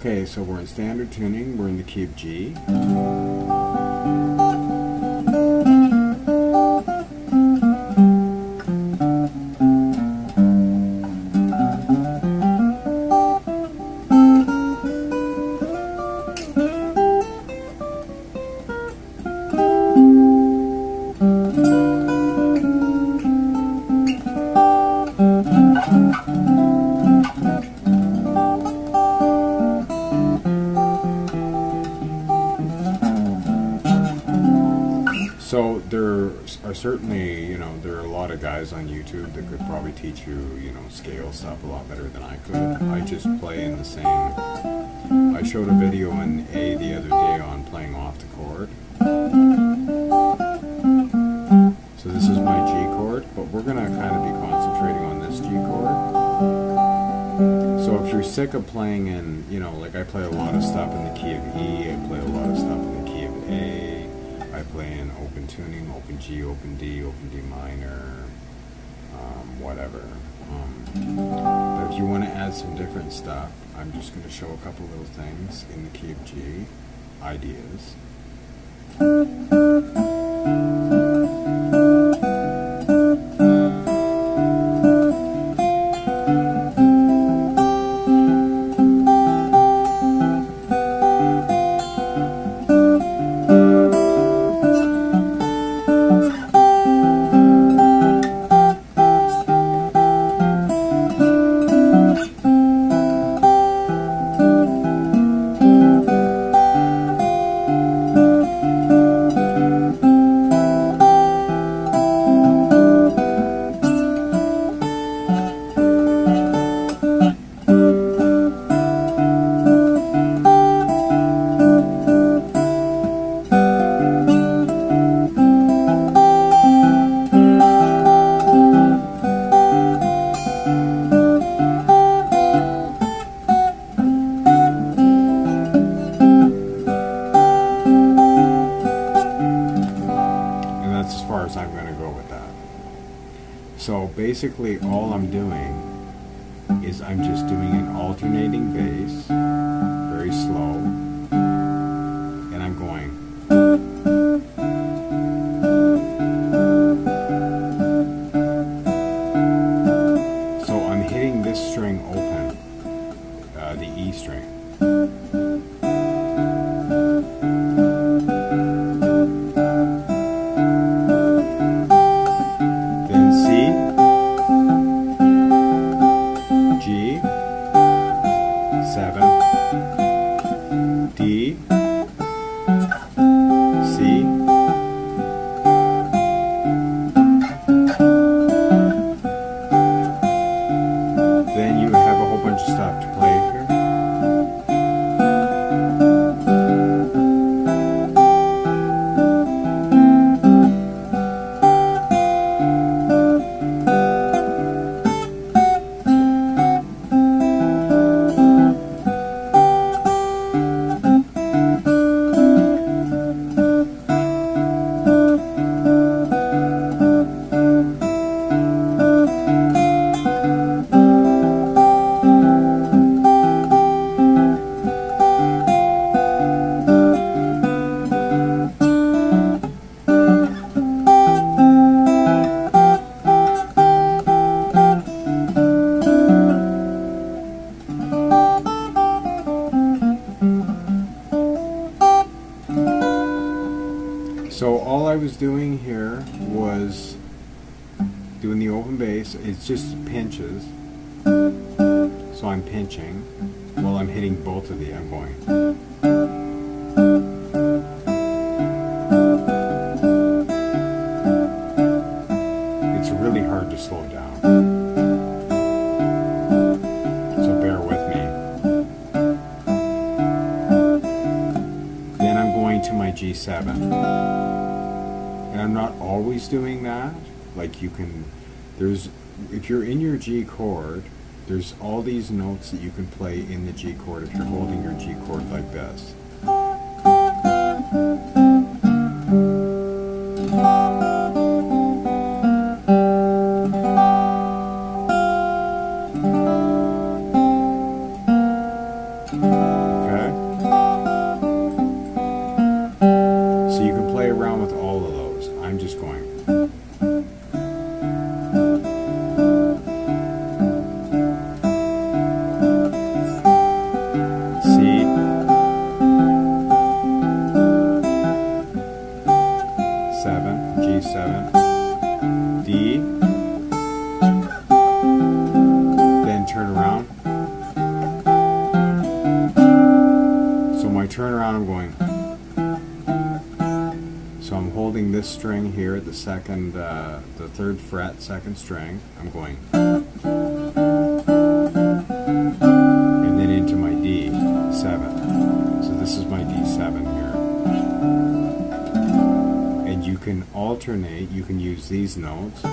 Okay, so we're in standard tuning, we're in the key of G. are certainly, you know, there are a lot of guys on YouTube that could probably teach you, you know, scale stuff a lot better than I could. I just play in the same. I showed a video in A the other day on playing off the chord. So this is my G chord, but we're gonna kind of be concentrating on this G chord. So if you're sick of playing in, you know, like I play a lot of stuff in the key of E, I play a lot of stuff in the key of A. I play in open tuning, open G, open D, open D minor, um, whatever. Um, but if you want to add some different stuff, I'm just going to show a couple little things in the key of G, ideas. As I'm going to go with that. So basically, all I'm doing is I'm just doing an alternating bass, very slow, 7, just pinches. So I'm pinching while I'm hitting both of the. I'm going. It's really hard to slow down. So bear with me. Then I'm going to my G7. And I'm not always doing that. Like you can, there's, if you're in your G chord, there's all these notes that you can play in the G chord if you're holding your G chord like this. So around, I'm going. So I'm holding this string here, the second, uh, the third fret, second string. I'm going. And then into my D7. So this is my D7 here. And you can alternate, you can use these notes. You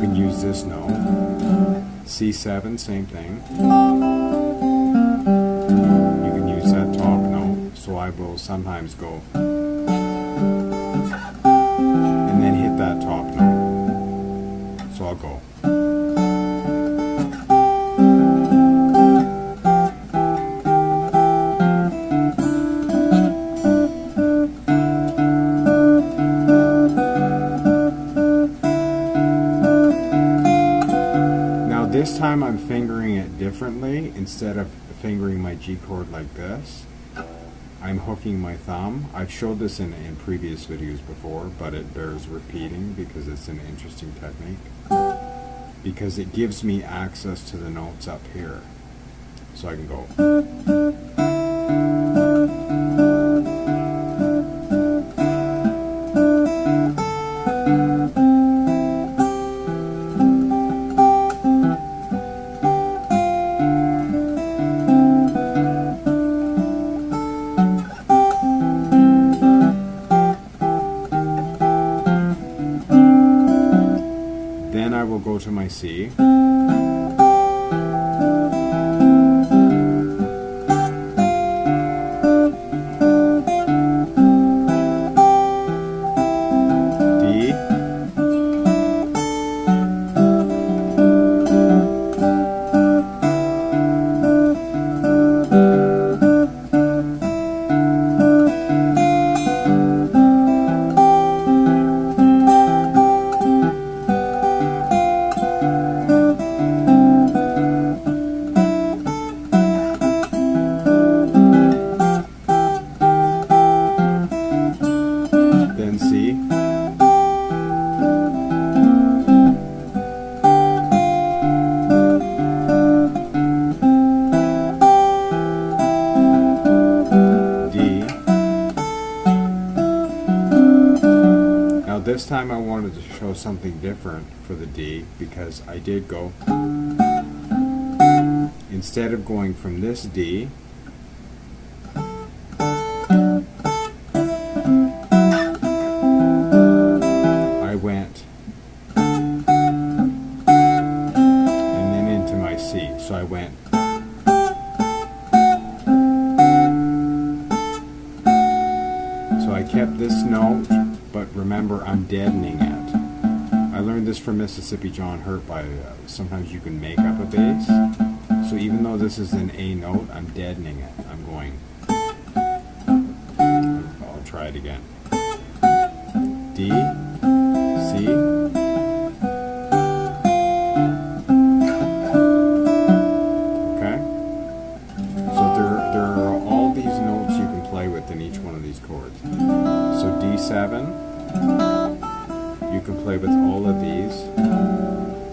can use this note. C7, same thing. You can use that top note. So I will sometimes go and then hit that top note. So I'll go. Instead of fingering my G chord like this, uh, I'm hooking my thumb. I've showed this in, in previous videos before, but it bears repeating because it's an interesting technique. Because it gives me access to the notes up here. So I can go. Something different for the D because I did go instead of going from this D I went and then into my C. So I went So I kept this note, but remember I'm deadening it. I learned this from Mississippi John Hurt by uh, sometimes you can make up a bass. So even though this is an A note, I'm deadening it. I'm going. I'll try it again. D, C,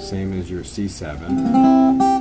same as your C7.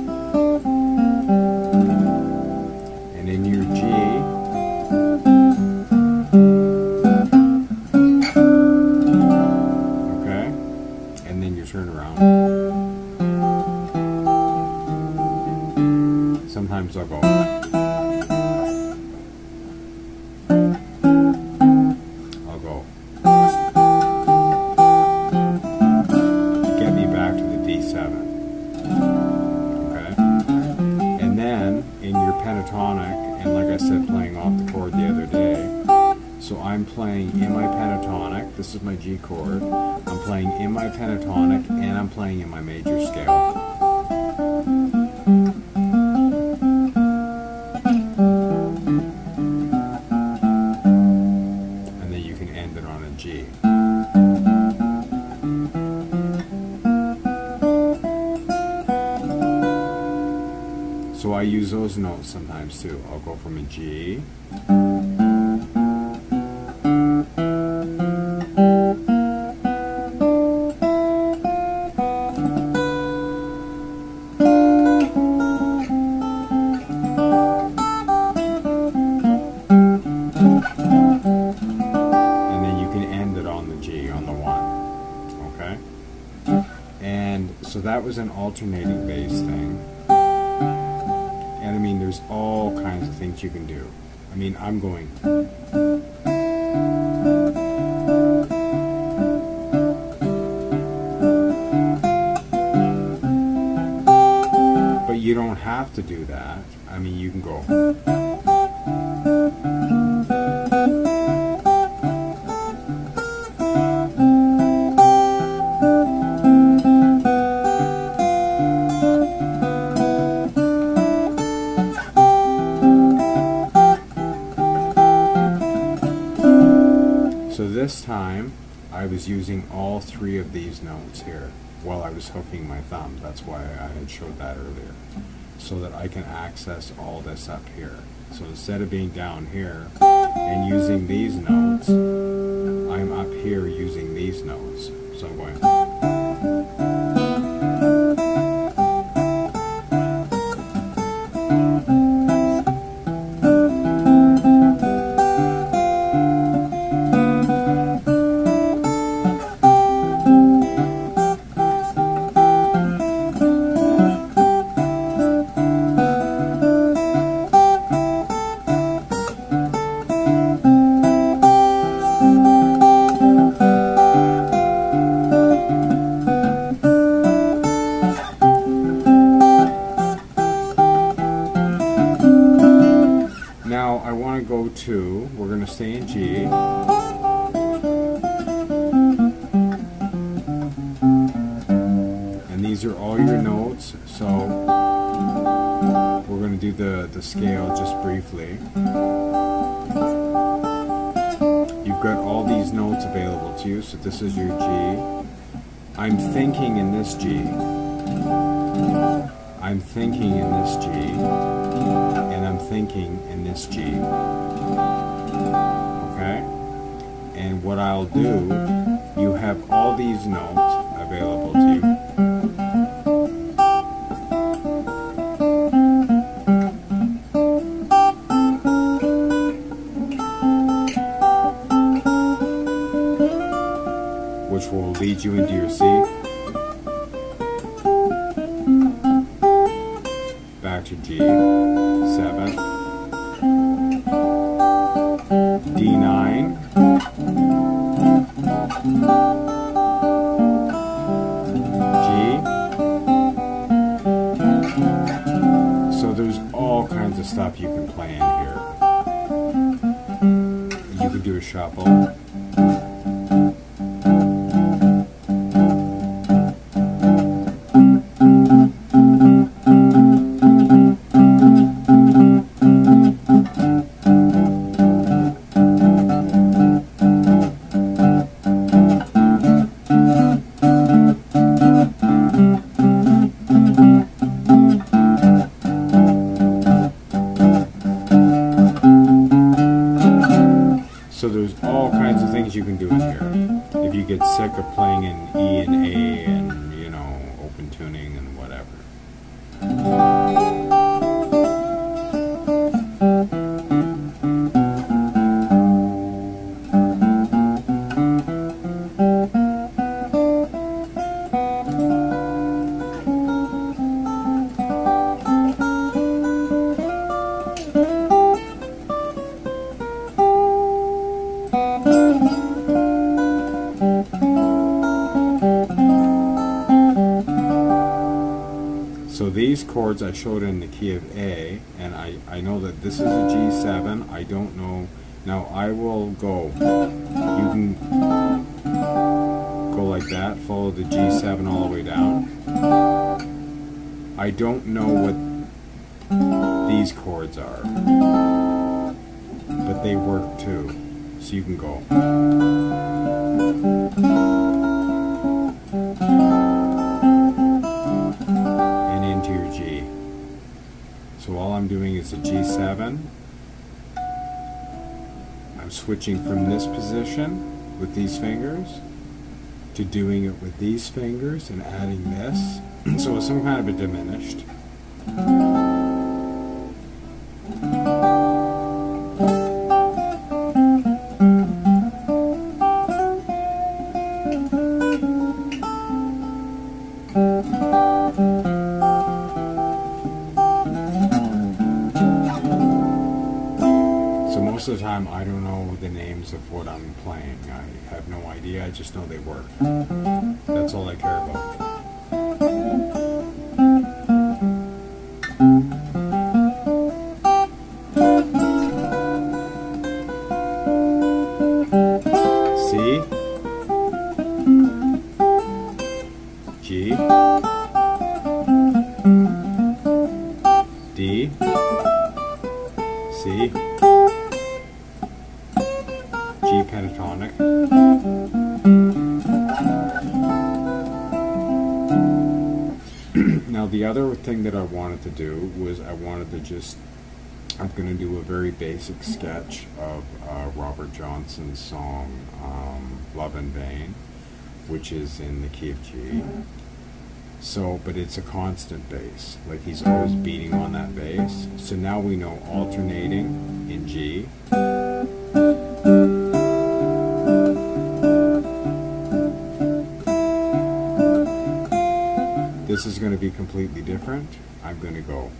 So I'm playing in my pentatonic, this is my G chord, I'm playing in my pentatonic, and I'm playing in my major scale. And then you can end it on a G. So I use those notes sometimes too. I'll go from a G was an alternating bass thing. And I mean, there's all kinds of things you can do. I mean, I'm going. Was using all three of these notes here while I was hooking my thumb. That's why I had showed that earlier. So that I can access all this up here. So instead of being down here and using these notes, I'm up here using these notes. So I'm going. We're going to stay in G. And these are all your notes, so we're going to do the, the scale just briefly. You've got all these notes available to you, so this is your G. I'm thinking in this G. I'm thinking in this G and I'm thinking in this G. And what I'll do, you have all these notes You could do a shuffle. So tuning and whatever. Chords I showed in the key of A, and I, I know that this is a G7. I don't know. Now I will go. You can go like that, follow the G7 all the way down. I don't know what these chords are, but they work too. So you can go. I'm doing is a G7. I'm switching from this position with these fingers to doing it with these fingers and adding this. so it's some kind of a diminished. Just know they work. Thing that I wanted to do was I wanted to just I'm going to do a very basic sketch of uh, Robert Johnson's song um, "Love in Vain," which is in the key of G. So, but it's a constant bass. Like he's always beating on that bass. So now we know alternating in G. This is going to be completely different. I'm going to go.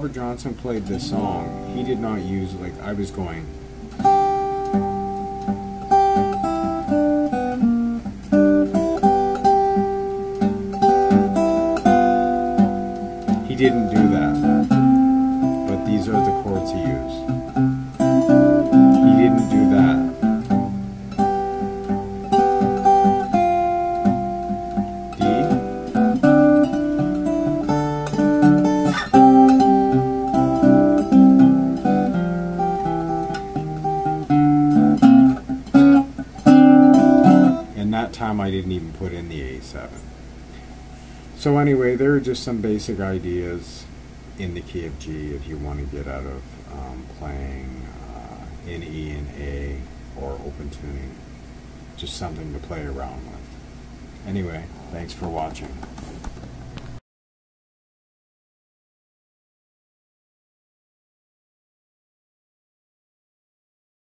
Robert Johnson played this song, he did not use like I was going put in the A7. So anyway, there are just some basic ideas in the key of G if you want to get out of um, playing uh, in E and A or open tuning. Just something to play around with. Anyway, thanks for watching.